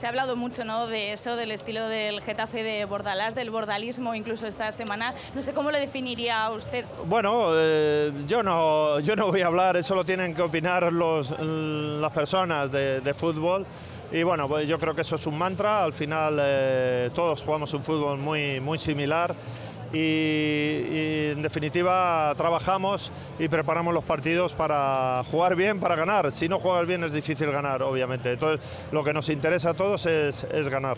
Se ha hablado mucho ¿no? de eso, del estilo del Getafe de Bordalás, del bordalismo incluso esta semana. No sé cómo lo definiría usted. Bueno, eh, yo, no, yo no voy a hablar, eso lo tienen que opinar los, las personas de, fútbol. Y bueno, pues yo creo que eso es un mantra. Al final eh, todos jugamos un fútbol muy, muy similar. Y, en definitiva trabajamos y preparamos los partidos para jugar bien, para ganar. Si no juegas bien es difícil ganar, obviamente. Entonces lo que nos interesa a todos es, es ganar.